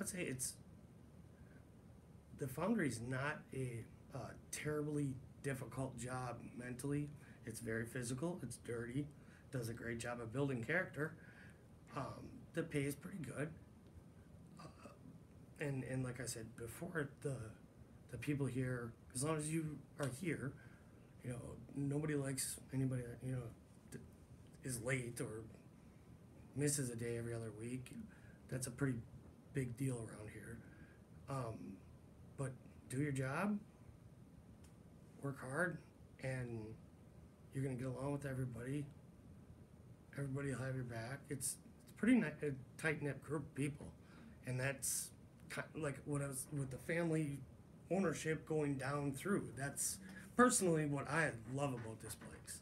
I'd say it's the foundry is not a uh, terribly difficult job mentally. It's very physical. It's dirty. Does a great job of building character. Um, the pay is pretty good. Uh, and and like I said before, the the people here, as long as you are here, you know, nobody likes anybody that you know is late or misses a day every other week. That's a pretty big deal around here. Um, but do your job, work hard, and you're gonna get along with everybody. Everybody will have your back. It's it's pretty ni- tight knit group of people, and that's kind like what I was with the family ownership going down through. That's personally what I love about this place.